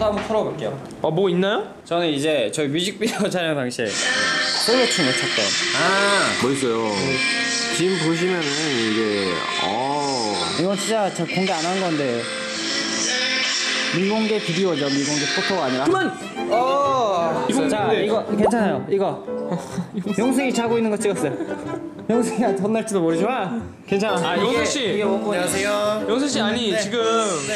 저도 한번 풀어볼게요. 어 뭐 있나요? 저는 이제 저희 뮤직비디오 촬영 당시에 솔로 춤을 췄던. 아 멋있어요. 지금 보시면은 이게 어 이건 진짜 제가 공개 안 한 건데 미공개 비디오죠. 미공개 포토가 아니라. 그만. 어. 자 근데- 이거 괜찮아요. 이거 영승이 자고 있는 거 찍었어요. 영승이한테 혼날지도 모르지만 괜찮아. 아 영수 씨. 이게 원본. 안녕하세요. 영수 씨 아니 지금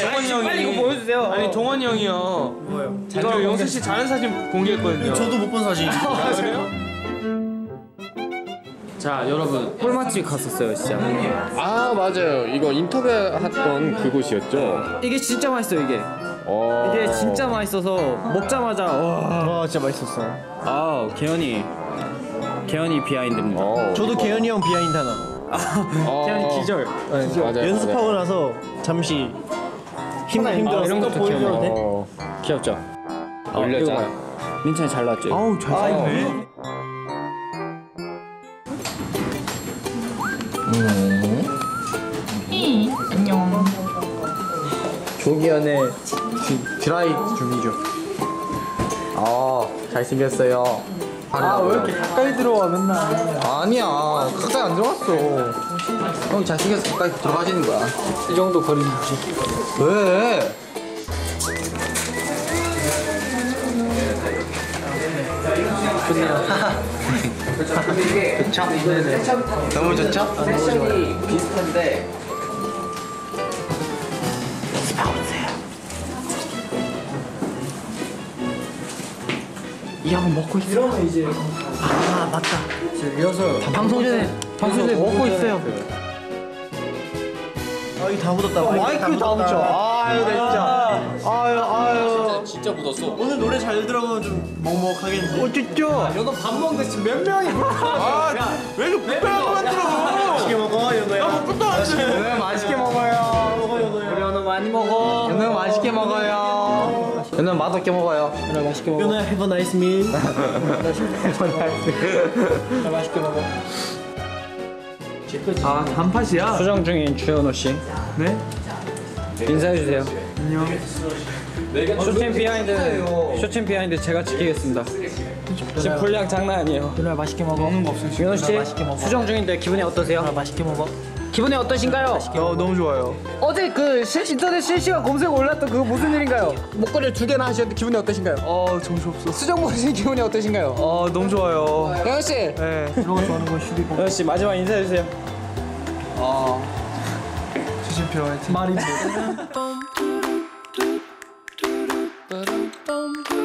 동헌이 형이 빨리 이거 보여주세요. 아니 동헌이 형이요. 뭐요? 이거 용승 씨 자는 사진 공개했거든요. 저도 못 본 사진. 아, 그래요? 자 여러분 꿀맛집 갔었어요 진짜. 아 맞아요. 이거 인터뷰 했던 그곳이었죠. 이게 진짜 맛있어요 이게. 어 이게 진짜 맛있어서 먹자마자 와. 와 진짜 맛있었어. 아 계현이 계현이 behind입니다. 어. 저도 계현이 형 behind 하나. 어. 개연이 기절. 맞아요. 연습하고 나서 잠시 힘 힘들어. 이런 것도 보여줘도 돼? 어. 귀엽죠? 이거 봐요. 민찬이 잘 나왔죠? 이거? 아우 잘 살네. 조기현의 드라이 줌이죠. 아 잘생겼어요. 아 왜 이렇게 가까이 들어와 맨날? 아니야 가까이 안 들어갔어. 형 잘생겨서 가까이 들어가시는 거야. 이 정도 거리지. 왜? 좋죠? 너무 좋죠? 비슷한데 방송 전에 방송 전에 먹고 있어요. 아 이거 다 묻었다. 마이크 다 묻혀. 아유 나 진짜. 아유 아유. 진짜 묻었어. 오늘 노래 잘 들어가면 좀 먹먹하겠는데. 어쩌죠? 너밥 먹는데 지금 몇 명이 왜 이렇 많이 먹어. 연우 맛있게 먹어요. 연우 맛없게 먹어요. 그래 맛있게 먹어. 연우야 have a nice meal. 맛있게 먹어. 아 단팥이야? 수정 중인 주연호 씨. 네? 인사해 주세요. 안녕. 쇼챔 behind 쇼챔 behind 제가 지키겠습니다. 지금 분량 장난 아니에요. 연호야 맛있게 먹어. 먹는 거 없어. 연호 씨 수정 중인데 기분이 어떠세요? 맛있게 먹어. 기분이 어떠신가요? 어 너무 좋아요. 어제 그 실- 인터넷 실시간 검색 올랐던 그거 무슨 일인가요? 목걸이를 두 개나 하셨는데 기분이 어떠신가요? 어 정신 없어. 수정 보신 기분이 어떠신가요? 어 너무 좋아요. 연호 씨, 네. 이런 거 좋아하는 건 슈리봉. 연호 씨 마지막 인사해 주세요. 주심표 화이팅. 말이 뭐.